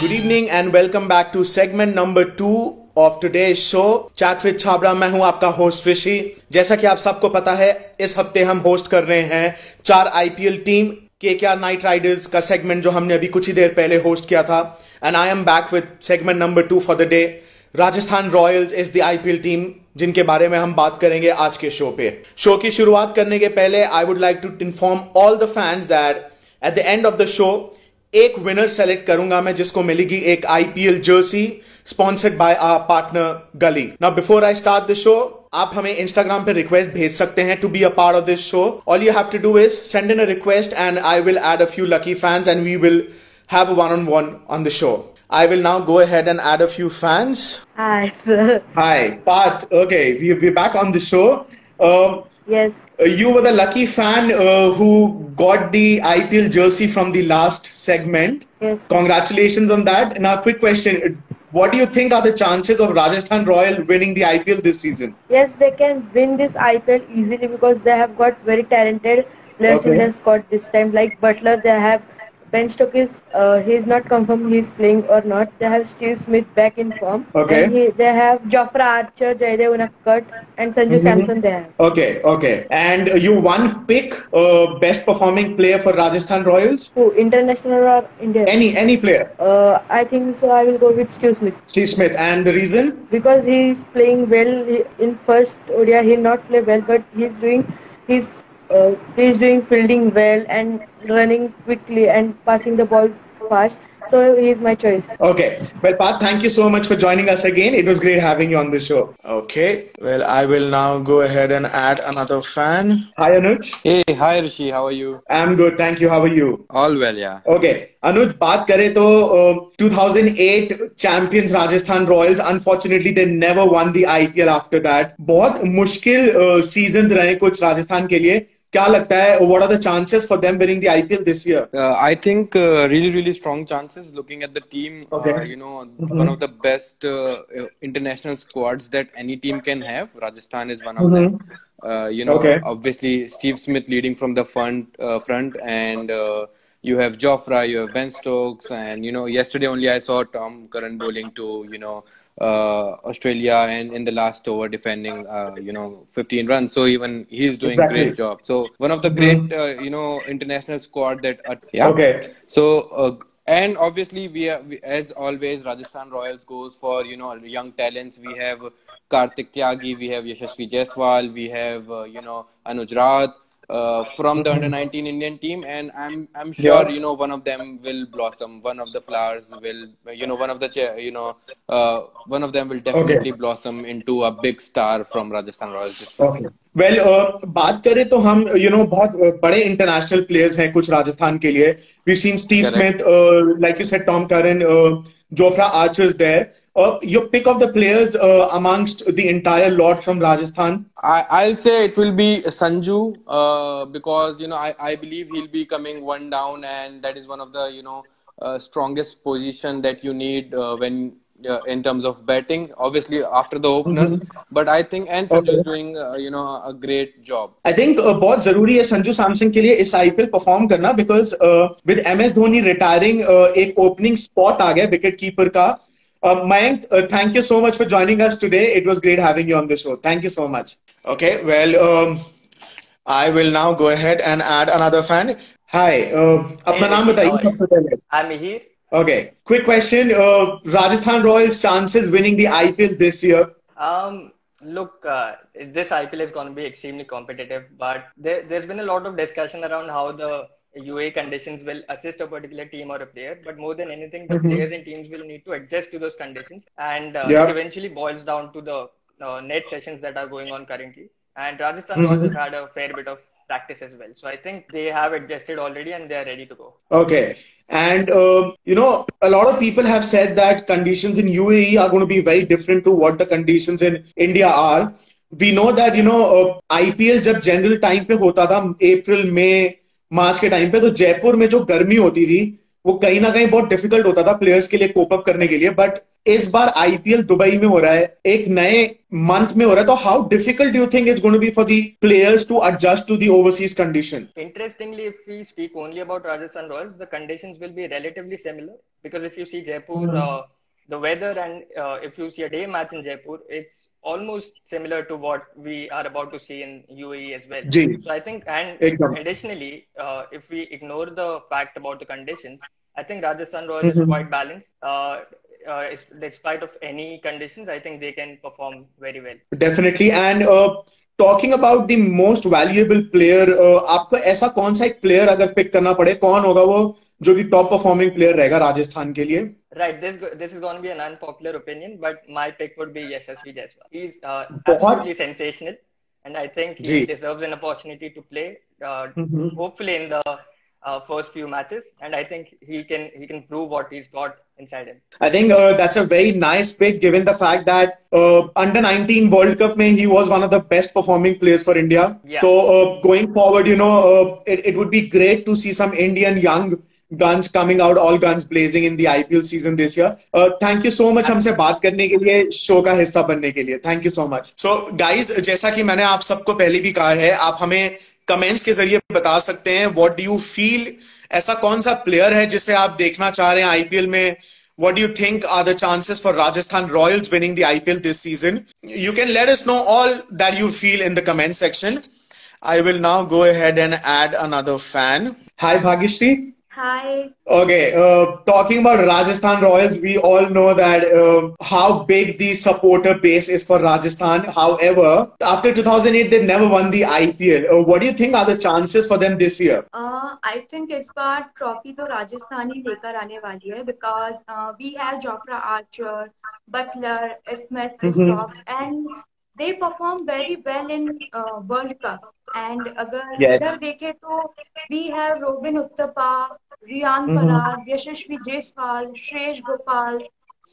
Good evening and welcome back to segment number two of today show chat with Chhabra मैं हूँ आपका host ऋषि जैसा कि आप सबको पता है, इस हफ़्ते हम होस्ट कर रहे हैं चार आईपीएल टीम के क्या नाइट राइडर्स का सेगमेंट जो हमने अभी कुछ ही देर पहले होस्ट किया था. And I am back with segment number two for the day Rajasthan Royals is the IPL team जिनके बारे में हम बात करेंगे आज के शो पे. शो की शुरुआत करने के पहले I would like to inform all the fans that at the end of the show एक विनर सेलेक्ट करूँगा मैं जिसको मिलेगी एक IPL jersey sponsored by our partner Gully now before I start the show आप हमें इंस्टाग्राम पे request भेज सकते हैं to be a part of this show all you have to do is send in a request and I will add a few lucky fans and we will have a one-on-one on the show. I will now go ahead and add a few fans. Hi, sir. Hi, Pat. Okay, we, we're back on the show. Um, Yes. uh, you were the lucky fan uh, who got the IPL jersey from the last segment. Yes. Congratulations on that. Now, quick question. What do you think are the chances of Rajasthan Royal winning the IPL this season? Yes, they can win this IPL easily because they have got very talented players Okay. in their squad this time. Like Buttler, they have Ben Stokes. Uh, he is not confirmed he is playing or not. They have Steve Smith back in form. Okay. And he, they have Jofra Archer, Jaydev Unadkat, and Sanju Samson. They have. Okay, okay. And uh, you one pick uh, best performing player for Rajasthan Royals? Who international or India? Any any player? Uh, I think so. I will go with Steve Smith Steve Smith. And the reason? because he is playing well in first ODI. He'll not play well, but he's doing he's uh, he's doing fielding well and running quickly and passing the ball fast. So he's my choice. Okay. Well, Pat, thank you so much for joining us again. It was great having you on the show. Okay. Well, I will now go ahead and add another fan. Hi, Anuj. Hey, hi Rishi, how are you? I'm good. Thank you. How are you? All well, yeah. Okay अनुज बात करें तो uh, 2008 champions Rajasthan Royals unfortunately they never won the IPL after that बहुत मुश्किल seasons रहे कुछ राजस्थान के लिए क्या लगता है what are the chances for them winning the IPL this year Uh, I think uh, really, really strong chances looking at the team. Okay. Uh, you know, one of the best uh, uh, international squads that any team can have. Rajasthan is one of them. Uh, you know, Okay. obviously Steve Smith leading from the front, uh, front, and uh, you have Jofra, you have Ben Stokes, and you know, yesterday only I saw Tom Curran bowling to you know uh, Australia and in the last over defending uh, you know 15 runs. So even he's doing Exactly. great job. So one of the great uh, you know international squad that uh, yeah. Okay. So uh, and obviously we, are, we as always Rajasthan Royals goes for you know young talents. We have Kartik Tyagi, we have Yashasvi Jaiswal, we have uh, you know Anuj Rawat. Uh, from the under 19 Indian team, and I'm I'm sure Yeah. you know one of them will blossom. One of the flowers will you know one of the cha- you know uh, one of them will definitely blossom into a big star from Rajasthan Royals this season. Well बात करें तो हम you know बहुत uh, बड़े international players हैं कुछ राजस्थान के लिए we seen Steve Correct. Smith like you said Tom Curran Jofra archers there your pick of the players amongst the entire lot from Rajasthan I, I'll say it will be Sanju uh, because you know I, I believe he'll be coming one down and that is one of the you know uh, strongest position that you need uh, when uh, in terms of batting obviously after the openers but I think and Sanju is doing uh, you know a great job I think बहुत जरूरी है संजू सैमसन के लिए इस IPL perform करना because with M S Dhoni retiring एक opening spot आ गया wicket keeper का um, Mayank, uh, thank you so much for joining us today. It was great having you on the show. Thank you so much. Okay, well, um, I will now go ahead and add another fan. Hi, uh, apna. I'm here. Okay, quick question. Uh, Rajasthan Royals' chances winning the IPL this year? Um, look, uh, this IPL is going to be extremely competitive, but there, there's been a lot of discussion around how the UAE conditions will assist a particular team or a player, but more than anything, the mm-hmm. players and teams will need to adjust to those conditions, and uh, yeah. it eventually boils down to the uh, net sessions that are going on currently. And Rajasthan mm-hmm. also had a fair bit of practice as well. So I think they have adjusted already and they are ready to go. Okay. And, uh, you know, a lot of people have said that conditions in UAE are going to be very different to what the conditions in India are. We know that, you know, uh, IPL जब general time पे होता था April May. मार्च के time पे तो जयपुर में जो गर्मी होती थी वो कहीं ना कहीं बहुत डिफ़िकल्ट होता था प्लेयर्स के लिए कोप अप करने के लिए। बट इस बार आईपीएल दुबई में हो रहा है एक नए मंथ में हो रहा है तो how difficult you think it's going to be for the players to adjust to the overseas condition if we speak only about Rajasthan Royals, the conditions will be relatively similar because if you see Jaipur, uh, the weather and uh, if you see a day match in Jaipur, it's almost similar to what we are about to see in UAE as well. Ji. So I think, and Ekdam. additionally, uh, if we ignore the fact about the conditions, I think Rajasthan Royals is quite balanced. Uh, uh, is- despite of any conditions, I think they can perform very well. Definitely and talking about the most valuable player आपको ऐसा कौन सा एक player अगर pick करना पड़े कौन होगा वो जो कि टॉप परफॉर्मिंग प्लेयर रहेगा राजस्थान के लिए Right. This go- this is going to be an unpopular opinion, but my pick would be Yashasvi Jaiswal. He's uh, बहुत- absolutely sensational, and I think he ji. deserves an opportunity to play. Uh, Mhm. Hopefully in the uh, first few matches, and I think he can he can prove what he's got inside him. I think uh, that's a very nice pick given the fact that uh, under 19 World Cup mein he was one of the best performing players for India. Yeah. So uh, going forward, you know, uh, it, it would be great to see some Indian young guns coming out, all guns blazing in the IPL season this year. Uh, thank you so much हमसे बात करने के लिए show का हिस्सा बनने के लिए thank you so much so guys जैसा कि मैंने आप सबको पहले भी कहा है आप हमें कमेंट्स के ज़रिए बता सकते हैं व्हाट डू यू फील ऐसा कौन सा प्लेयर है जिसे आप देखना चाह रहे हैं आईपीएल में What do you think are the chances for Rajasthan Royals winning the IPL this season? You can let us know all that you feel in the comment section. I will now go ahead and add another fan. Hi, Bhagishri. Hi. Okay, uh, talking about Rajasthan Royals, we all know that uh, how big the supporter base is for Rajasthan. However, after 2008, they never won the IPL. Uh, what do you think are the chances for them this year? Uh, I think इस बार trophy तो Rajasthan ही लेकर आने वाली uh, we have Jofra Archer, Buttler, Smith, mm-hmm. Butler they perform very well in world cup and अगर Yes. इधर देखें तो we have Robin Uthappa Riyan. Parag Yashasvi Jaiswal Shreyas Gopal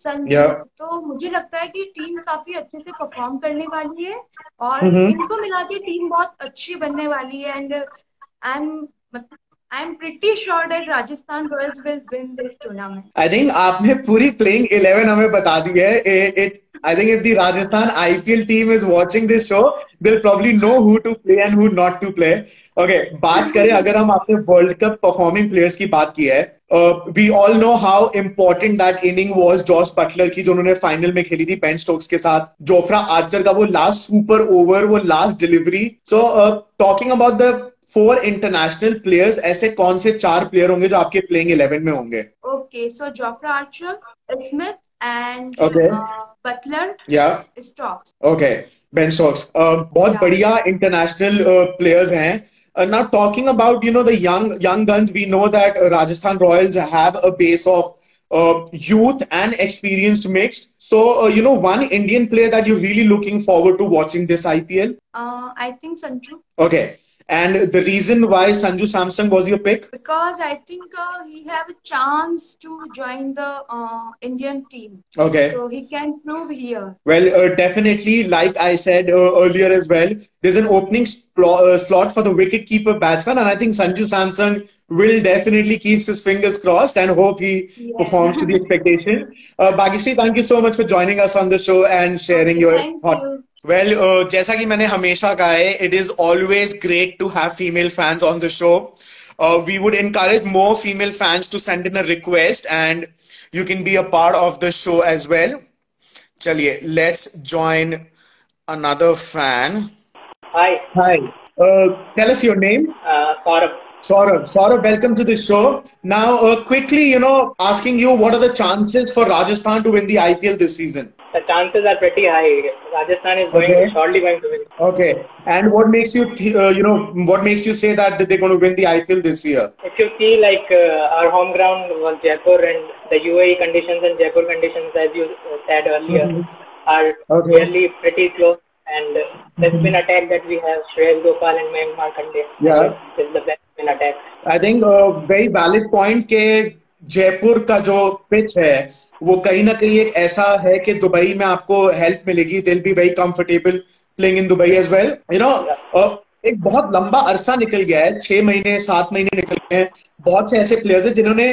Sanju Yeah. तो मुझे लगता है कि टीम काफ़ी अच्छे से परफॉर्म करने वाली है और Mhm. इनको मिला के टीम बहुत अच्छी बनने वाली है and I am I am pretty sure that Rajasthan Royals will win this tournament I think आपने पूरी प्लेइंग 11 हमें बता दी है. It, I think if the Rajasthan IPL team is watching this show, they'll probably know who to play and who not to play. Okay, बात करें अगर हम आपने वर्ल्ड कप परफॉर्मिंग प्लेयर्स की बात की है we all know how important that inning was Jos Butler की जो उन्होंने फाइनल में खेली थी बेन स्टोक्स के साथ जोफ्रा आर्चर का वो लास्ट सुपर ओवर वो last delivery so talking about the four international players ऐसे कौन से चार प्लेयर होंगे जो आपके प्लेइंग इलेवन में होंगे okay so Jofra Archer Smith and uh, okay. uh, Buttler yeah. Stokes. Okay, Ben Stokes. Uh, बहुत yeah. बढ़िया international uh, players हैं. Uh, now talking about you know the young young guns, we know that uh, Rajasthan Royals have a base of uh, youth and experienced mixed. So, uh, you know, one Indian player that you're really looking forward to watching this IPL? Uh, I think Sanju. Okay and the reason why Sanju Samson was your pick because I think uh, he have a chance to join the uh, Indian team, okay so he can prove here. Well, uh, definitely, like I said uh, earlier as well, there's an opening splo- uh, slot for the wicket-keeper batsman, and I think Sanju Samson will definitely keeps his fingers crossed and hope he Yeah. performs to the expectation. Uh, Bhagishri, thank you so much for joining us on the show and sharing your Thank thought. you well uh, जैसा कि मैंने हमेशा कहा है it is always great to have female fans on the show we would encourage more female fans to send in a request and you can be a part of the show as well चलिए let's join another fan Hi, hi uh, tell us your name uh, Saurabh. Saurabh Saurabh welcome to the show now uh, quickly you know asking you what are the chances for Rajasthan to win the IPL this season the chances are pretty high. Rajasthan is going okay. surely going to win. Okay. And what makes you, th- uh, you know, what makes you say that they're going to win the IPL this year? If you see, like uh, our home ground was Jaipur, and the UAE conditions and Jaipur conditions, as you uh, said earlier, mm-hmm. are okay. really pretty close. And the spin attack that we have, Shreyas Gopal and Mayank Markandeya, yeah. is the best spin attack. I think a very valid point. Ke Jaipur ka pitch hai, वो कहीं ना कहीं एक ऐसा है कि Dubai में आपको हेल्प मिलेगी they'll be very comfortable playing in Dubai as well you know एक बहुत लंबा अरसा निकल गया है छह महीने सात महीने निकल गए हैं बहुत से ऐसे प्लेयर्स हैं जिन्होंने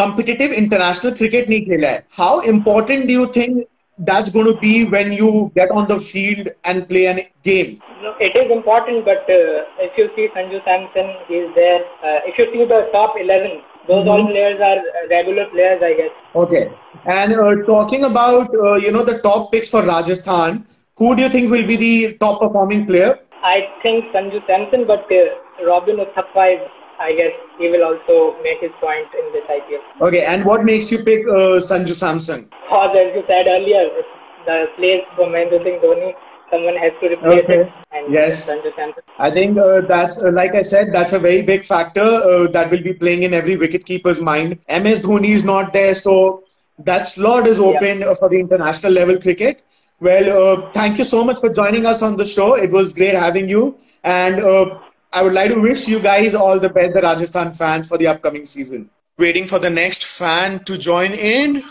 competitive international cricket नहीं खेला है how important do you think that's going to be when you get on the field and play a game No, it is important, but uh, if you see Sanju Samson, he is there. Uh, if you see the top 11, those mm-hmm. all players are uh, regular players, I guess. okay and uh, talking about uh, you know the top picks for Rajasthan who do you think will be the top performing player I think Sanju Samson, but uh, Robin Uthappa is, I guess, he will also make his point in this IPL. okay and what makes you pick uh, Sanju Samson Because as you said earlier, the place for Mahendra Singh Dhoni, someone has to replace Okay. it. And Yes. Sanju Samson. I think uh, that's uh, like I said, that's a very big factor uh, that will be playing in every wicketkeeper's mind. MS Dhoni is not there, so that slot is open uh, for the international level cricket. Well, uh, thank you so much for joining us on the show. It was great having you, and uh, I would like to wish you guys all the best, the Rajasthan fans, for the upcoming season. Waiting for the next fan to join in.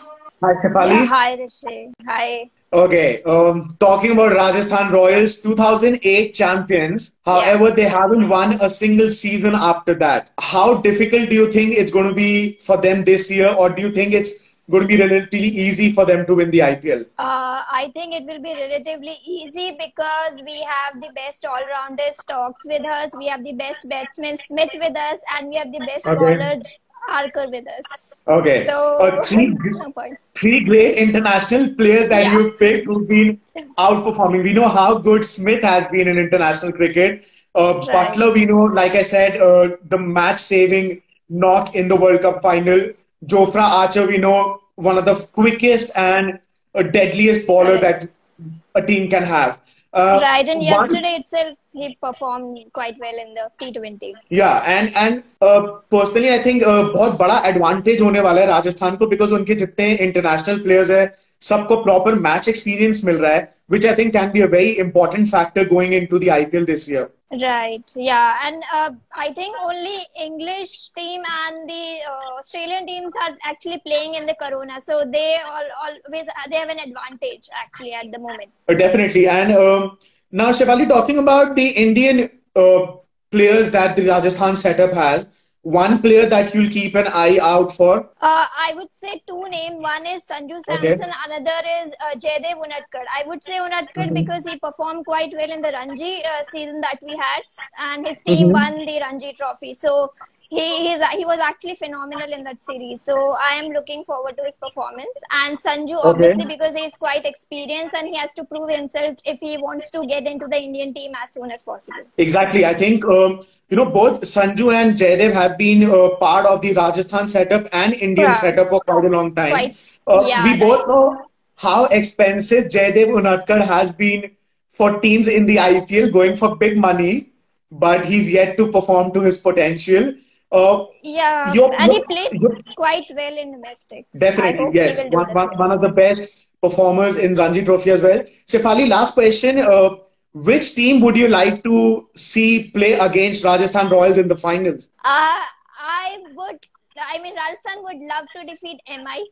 Hi, Shefali. Yeah, hi Rishi. Hi. Okay, um, talking about Rajasthan Royals, 2008 champions. However, they haven't won a single season after that. How difficult do you think it's going to be for them this year, or do you think it's going to be relatively easy for them to win the IPL? Uh, I think it will be relatively easy because we have the best all-rounder Stokes with us, we have the best batsman Smith with us, and we have the best Okay. bowler Archer with us. Okay, So uh, three no three great international players that Yeah. you picked who've been outperforming. We know how good Smith has been in international cricket. Uh, Right. Buttler, we know, like I said, uh, the match-saving knock in the World Cup final. Jofra Archer, we know, one of the quickest and uh, deadliest bowler Correct. that a team can have. Uh, right, and one- yesterday itself he performed quite well in the T20. Yeah, and and uh, personally I think uh, बहुत बड़ा advantage होने वाला है राजस्थान को because उनके जितने international players है सबको प्रॉपर मैच एक्सपीरियंस मिल रहा है विच I think can be a very important factor going into the IPL this year Right, yeah, and uh, I think only English team and the uh, Australian teams are actually playing in the Corona, so they all always they have an advantage actually at the moment. Uh, definitely. And um, now, Shivali, talking about the Indian uh, players that the Rajasthan setup has, one player that you'll keep an eye out for. Uh, I would say two names. One is Sanju Okay. Samson, another is uh, Jaydev Unadkat. I would say Unadkat because he performed quite well in the Ranji uh, season that we had, and his team won the Ranji trophy. So he he's, he was actually phenomenal in that series. So I am looking forward to his performance. And Sanju, obviously, because he is quite experienced and he has to prove himself if he wants to get into the Indian team as soon as possible. Exactly. I think, um, you know, both Sanju and Jaydev have been uh, part of the Rajasthan setup and Indian Yeah. setup for quite a long time. Quite. Uh, Yeah, we right. both know how expensive Jaydev Unadkat has been for teams in the IPL going for big money, but he's yet to perform to his potential. Uh, Yeah, Your- and he played your- quite well in domestic. Definitely, yes. One, one, one of the best performers in Ranji Trophy as well. Shefali, last question. Uh, which team would you like to see play against Rajasthan Royals in the finals? Uh, I would, I mean, Rajasthan would love to defeat MI.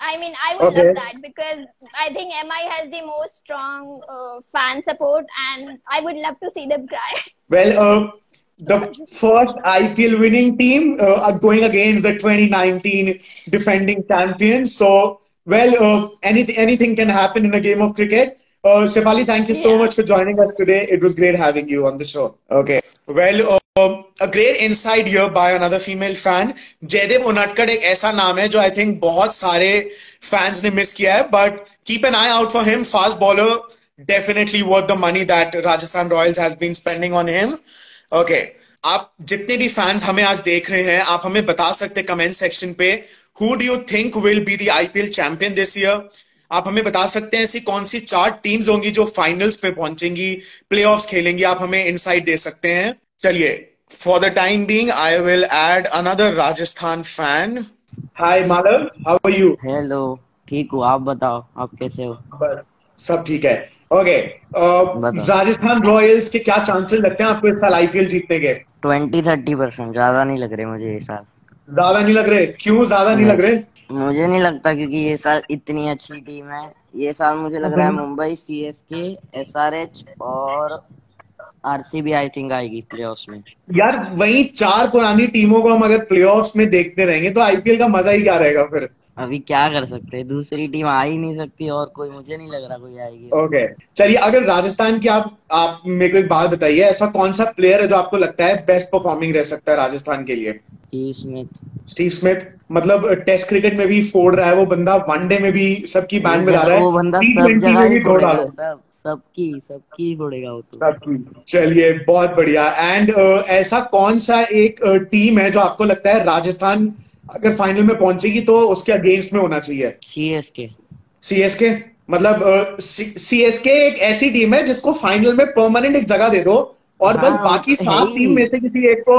I mean, I would Okay. love that because I think MI has the most strong uh, fan support, and I would love to see them cry. Well, uh, the first IPL winning team uh, are going against the 2019 defending champions. So, well, uh, anything anything can happen in a game of cricket. Uh, Shefali, thank you yeah. so much for joining us today. It was great having you on the show. Okay. Well, um, a great insight here by another female fan. Jaydev Unadkat ऐसा नाम है जो I think बहुत सारे fans ने miss किया है. But keep an eye out for him. Fast bowler, definitely worth the money that Rajasthan Royals has been spending on him. Okay आप जितने भी फैंस हमें आज देख रहे हैं आप हमें बता सकते हैं कमेंट सेक्शन पे who do you think will be the IPL champion this year आप हमें बता सकते हैं ऐसी कौन सी चार टीम्स होंगी जो फाइनल्स पे पहुंचेंगी प्लेऑफ्स खेलेंगी आप हमें इनसाइट दे सकते हैं। चलिए for the time being I will add another Rajasthan fan hi Malav how are you hello ठीक हूँ आप बताओ आप कैसे हो? सब ठीक है। ओके राजस्थान रॉयल्स के क्या चांसेस लगते हैं आपको इस साल आईपीएल जीतने के? ट्वेंटी थर्टी परसेंट ज़्यादा नहीं लग रहे मुझे ये साल। ज़्यादा नहीं लग रहे? क्यों ज़्यादा नहीं लग रहे? मुझे नहीं लगता क्योंकि ये साल इतनी अच्छी टीम है। ये साल मुझे लग रहा है Mumbai C S K S R H और आरसीबी आई थिंक आएगी प्लेऑफ्स में। यार वही चार पुरानी टीमों को हम अगर प्लेऑफ्स में देखते रहेंगे तो आईपीएल का मज़ा ही क्या रहेगा फिर? अभी क्या कर सकते हैं? दूसरी टीम आ ही नहीं सकती और कोई मुझे नहीं लग रहा कोई आएगी। Okay okay. चलिए अगर राजस्थान की आप आप मेरे को एक बात बताइए ऐसा कौन सा प्लेयर है जो आपको लगता है बेस्ट परफॉर्मिंग रह सकता है राजस्थान के लिए? स्टीव स्मिथ स्टीव स्मिथ मतलब टेस्ट क्रिकेट में भी फोड़ रहा है वो बंदा वनडे में भी सबकी बैंड बजा रहा है। वो बंदा सब जगह ही दौड़ फोड़ेगा डालो सब सबकी सबकी फोड़ेगा वो तो। सबकी। चलिए बहुत बढ़िया। एंड ऐसा कौन सा एक टीम है जो आपको लगता है राजस्थान अगर फाइनल में पहुंचेगी तो उसके अगेंस्ट में होना चाहिए। सीएसके सीएसके मतलब सीएसके एक ऐसी टीम है जिसको फाइनल में परमानेंट एक जगह दे दो और बस हाँ, बाकी सात टीम में से किसी एक को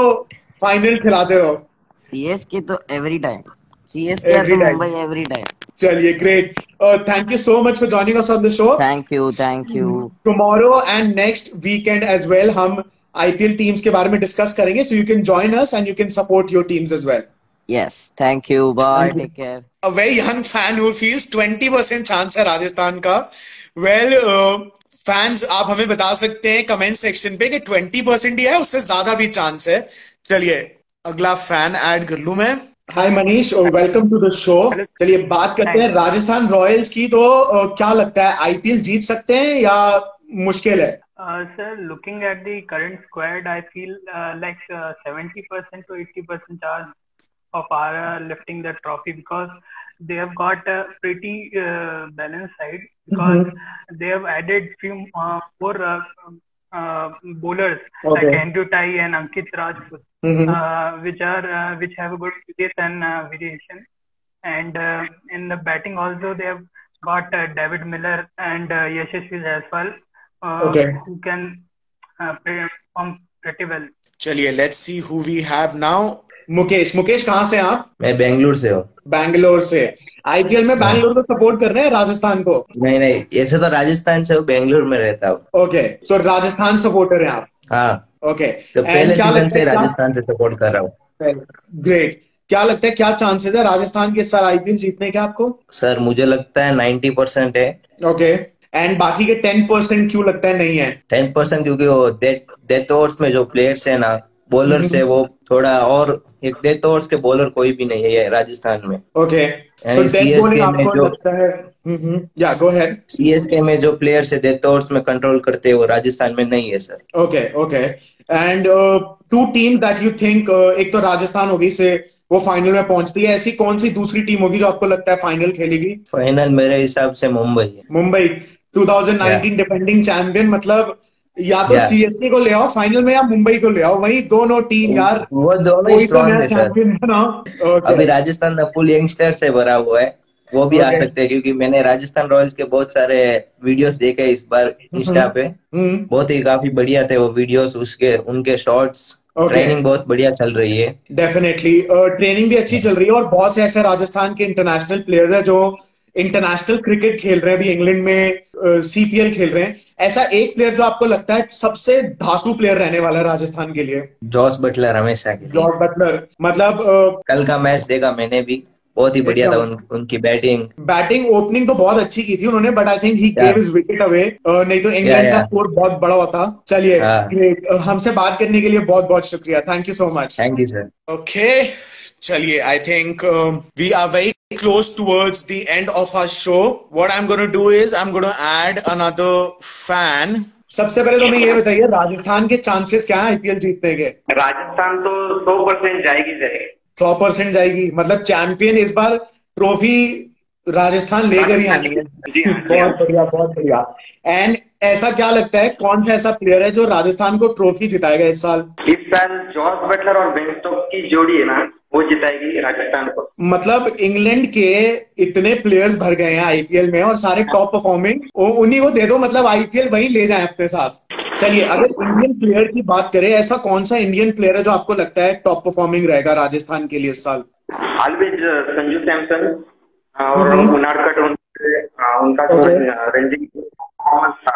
फाइनल खिलाते रहो। सीएसके तो every time CSK. Mumbai every time चलिए great thank you so much for joining us on the show thank you thank you tomorrow and next weekend as well हम आईपीएल टीम्स के बारे में discuss करेंगे so you can join us and you can support your teams as well yes thank you bye take care a very young fan who feels 20% chance है राजस्थान का। Well fans आप हमें बता सकते हैं कमेंट सेक्शन पे कि 20% ही है उससे ज़्यादा भी चांस है। चलिए अगला फ़ैन ऐड कर लू मैं hi Manish welcome to the show चलिए बात करते हैं राजस्थान रॉयल्स की तो uh, क्या लगता है आईपीएल जीत सकते हैं या मुश्किल है? Sir looking at at the current squad, I feel uh, like uh, 70% to 80% chance of our uh, lifting that trophy because they have got a pretty uh, balanced side because mm-hmm. they have added few uh, more uh, uh, bowlers okay. like Andrew Tye and Ankit Rajput mm-hmm. Uh, which are uh, which have a good pace and variation. And in the batting also, they have got David Miller and uh, Yashasvi Jaiswal, okay. who can perform pretty well. Chaliye, let's see who we have now. Mukesh Mukesh कहाँ से हैं आप? मैं बेंगलुरु से हूँ। बैंगलोर से। IPL में बैंगलोर को सपोर्ट कर रहे हैं राजस्थान को? नहीं नहीं ऐसे तो राजस्थान से हूँ बेंगलुरु में रहता हूँ। ओके सो राजस्थान सपोर्टर है आप? हाँ। ओके तो पहले सीज़न से राजस्थान से सपोर्ट कर रहा हूँ। ग्रेट क्या लगता है क्या चांसेस है राजस्थान के साल आईपीएल जीतने के आपको? सर मुझे लगता है नाइन्टी परसेंट है। ओके एंड बाकी के टेन परसेंट क्यों लगता है नहीं है? टेन परसेंट क्योंकि वो डेथ ओवर्स में जो प्लेयर्स है ना बॉलर्स है वो थोड़ा और डेथ ओवर्स के बॉलर कोई भी नहीं है राजस्थान में। ओके यानी सो डेथ बॉलिंग CSK में जो- लगता या गो सीएसके में जो प्लेयर्स है डेथ ओवर्स में कंट्रोल करते हैं वो राजस्थान में नहीं है sir okay okay and two team that you think एक तो राजस्थान होगी से वो फाइनल में पहुँचती है। ऐसी कौन सी दूसरी टीम होगी जो आपको लगता है फाइनल खेलेगी? फाइनल मेरे हिसाब से मुंबई है। मुंबई 2019 डिफेंडिंग चैंपियन मतलब या तो Yeah. सीएसके को ले आओ फाइनल में या मुंबई को ले आओ। वही दोनों टीम यार। वो दोनों कोई तो स्ट्रॉन्ग है सर अभी राजस्थान का फुल यंगस्टर से भरा हुआ है वो भी okay. आ सकते हैं क्योंकि मैंने राजस्थान रॉयल्स के बहुत सारे वीडियोस देखे इस बार इंस्टा पे। हम्म। बहुत ही काफ़ी बढ़िया थे वो वीडियोस उसके उनके शॉर्ट्स Okay. ट्रेनिंग बहुत बढ़िया चल रही है। डेफिनेटली ट्रेनिंग भी अच्छी चल रही है और बहुत से ऐसे राजस्थान के इंटरनेशनल प्लेयर्स हैं जो इंटरनेशनल क्रिकेट खेल रहे हैं अभी इंग्लैंड में सीपीएल खेल रहे हैं। ऐसा एक प्लेयर जो आपको लगता है सबसे धासु प्लेयर रहने वाला है राजस्थान के लिए? जॉस बटलर हमेशा के लिए। बटलर। मतलब अ, कल का मैच देखा मैंने भी बहुत ही बढ़िया था उन, उनकी बैटिंग। बैटिंग ओपनिंग तो बहुत अच्छी की थी उन्होंने but I think he gave his wicket away नहीं तो इंग्लैंड का स्कोर बहुत बड़ा होता चलिए हाँ. Uh, हमसे बात करने के लिए बहुत बहुत शुक्रिया। Thank you so much thank you sir okay चलिए I think we are very close towards the end of our show. What i'm going to do is i'm going to add another fan. सबसे पहले तो हमें ये बताइए राजस्थान के chances क्या है आईपीएल जीतने के? राजस्थान तो सौ परसेंट जाएगी जाएगी सौ परसेंट जाएगी। मतलब चैंपियन इस बार ट्रॉफी राजस्थान लेकर ही आनी है जी हाँ हाँ बहुत बढ़िया बहुत बढ़िया। एंड ऐसा क्या लगता है कौन सा ऐसा प्लेयर है जो राजस्थान को ट्रॉफी जिताएगा इस साल? इस साल जॉर्ज बटलर और बेंस्टॉक की जोड़ी है ना। वो जिताएगी राजस्थान को। मतलब इंग्लैंड के इतने प्लेयर्स भर गए हैं आईपीएल में और सारे टॉप परफॉर्मिंग उन्हीं को दे दो मतलब आईपीएल वही ले जाए अपने साथ। चलिए अगर इंडियन प्लेयर की बात करें ऐसा कौन सा इंडियन प्लेयर है जो आपको लगता है टॉप परफॉर्मिंग रहेगा राजस्थान के लिए इस साल? ऑलवेज संजू सैमसन और हम्म। उनके जो Okay. परफॉर्मेंस था।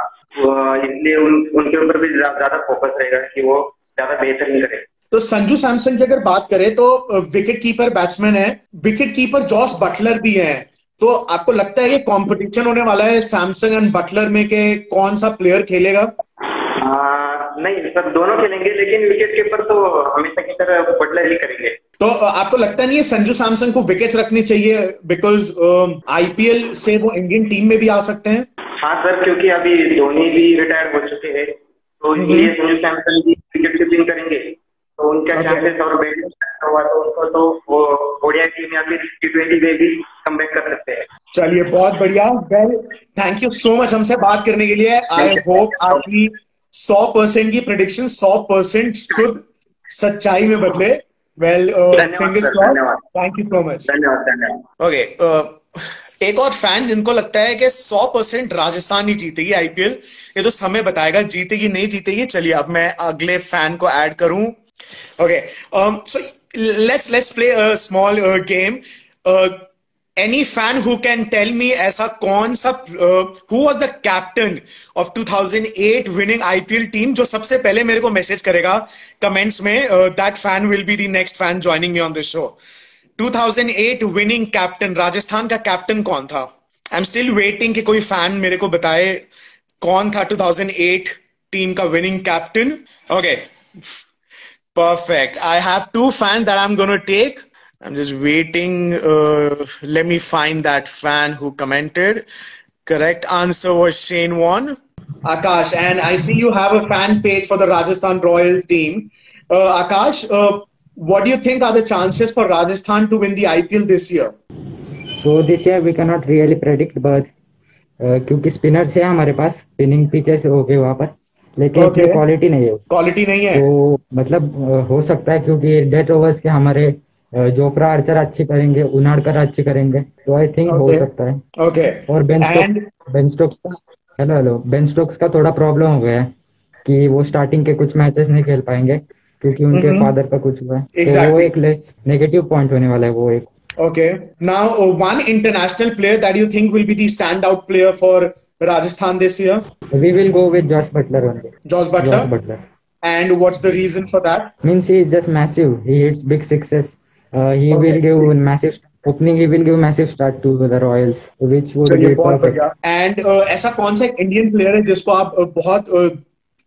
इसलिए उन, उनके ऊपर भी ज़्यादा फोकस रहेगा कि वो ज़्यादा बेहतरीन करे तो संजू सैमसन की अगर बात करें तो विकेट कीपर बैट्समैन है। विकेट कीपर जॉस बटलर भी है। तो आपको लगता है कि कंपटीशन होने वाला है सैमसंग एंड बटलर में के कौन सा प्लेयर खेलेगा? अ, नहीं सर दोनों खेलेंगे लेकिन विकेट कीपर तो हमेशा की तरह बटलर ही करेंगे। तो आपको लगता नहीं है संजू सैमसन को विकेट्स रखनी चाहिए? बिकॉज़ आईपीएल से वो इंडियन टीम में भी आ सकते हैं। हाँ सर क्योंकि अभी धोनी भी रिटायर हो चुके हैं। तो इसलिए संजू सैमसन भी विकेट कीपिंग करेंगे। तो उनका Okay. चांसेस और बैटिंग हुआ तो उनको तो वो ओडिया टीम या फिर टी ट्वेंटी में भी कम कर सकते हैं। चलिए बहुत बढ़िया। Well thank you so much हमसे बात करने के लिए। आई होप आपकी सौ परसेंट की प्रिडिक्शन सौ परसेंट खुद सच्चाई में बदले। Well fingers cross thank you so much धन्यवाद धन्यवाद। ओके एक और फ़ैन जिनको लगता है कि 100 परसेंट राजस्थान ही जीतेगी आईपीएल ये तो समय बताएगा। जीतेगी नहीं जीतेगी चलिए अब मैं अगले फ़ैन को ऐड करूँ। Okay so let's let's play a small game any fan who can tell me ऐसा कौन सा who was the captain of 2008 winning IPL team जो सबसे पहले मेरे को मैसेज करेगा कमेंट्स में that fan will be the next fan joining me on this show 2008 winning captain Rajasthan का कैप्टन कौन था? आई एम स्टिल वेटिंग कि कोई फ़ैन मेरे को बताए कौन था 2008 टीम का winning captain okay Perfect. I have two fans that I'm going to take. I'm just waiting. Uh, let me find that fan who commented. Correct answer was Shane Warne, Akash, and I see you have a fan page for the Rajasthan Royals team. Uh, Akash, uh, what do you think are the chances for Rajasthan to win the IPL this year? So this year we cannot really predict, but uh, spinners spinners है हमारे पास spinning लेकिन Okay. Quality नहीं है quality नहीं है तो मतलब हो सकता है क्योंकि डेथ ओवर्स के हमारे जोफ्रा आर्चर अच्छी करेंगे उनाड़कर अच्छी करेंगे तो आई थिंक okay. हो सकता है ओके okay और Ben And- Stoke Ben Stokes hello hello Ben Stokes का थोड़ा प्रॉब्लम हो गया है कि वो स्टार्टिंग के कुछ मैचेस नहीं खेल पाएँगे क्योंकि उनके. फादर का कुछ हुआ है exactly. तो वो एक लेस नेगेटिव पॉइंट होने वाला है वो एक Okay. Now, uh, one international player that you think will be the standout player for Rajasthan this year? We will go with Josh Buttler only. Josh Buttler. Josh Buttler. And what's the reason for that? Means he is just massive. He hits big sixes. Uh, he okay. will give massive opening. He will give massive start to the Royals, which would so be perfect. And uh, ऐसा कौन सा Indian player है जिसको आप uh, बहुत uh,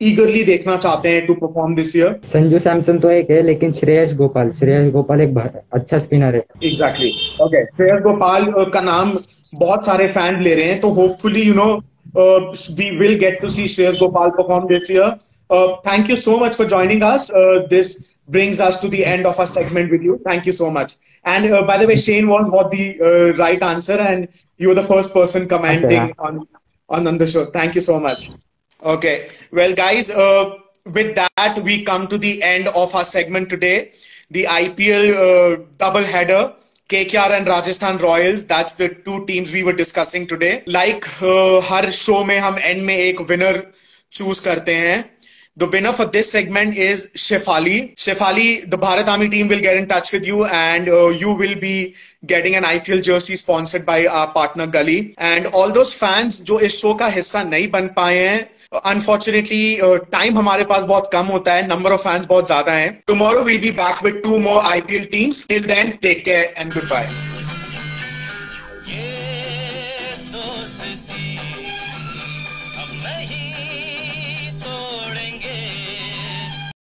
ईगरली देखना चाहते हैं to perform this year Sanju Samson तो एक है लेकिन श्रेयस गोपाल श्रेयस गोपाल एक अच्छा स्पिनर है exactly okay Shreyas Gopal uh, का नाम बहुत सारे फ़ैन ले रहे हैं तो hopefully you know we will get to see Shreyas Gopal perform this year thank you so much for joining us this brings us to the end of our segment with you. Thank you so much. And uh, by the way, Shane Warne got the uh, right answer, and you were the first person commenting Okay. on, on on the show. Thank you so much. Okay. Well, guys, uh, with that, we come to the end of our segment today. The IPL uh, double header. KKR and Rajasthan Royals. That's the two teams we were discussing today. Like uh, हर show में हम end में एक winner choose करते हैं. The winner for this segment is Shefali. Shefali, the Bharat Army team will get in touch with you and uh, you will be getting an IPL jersey sponsored by our partner Gully. And all those fans जो इस show का हिस्सा नहीं बन पाए हैं unfortunately time हमारे पास बहुत कम होता है नंबर ऑफ़ फैंस बहुत ज़्यादा है। Tomorrow will be back with two more IPL teams till then take care and goodbye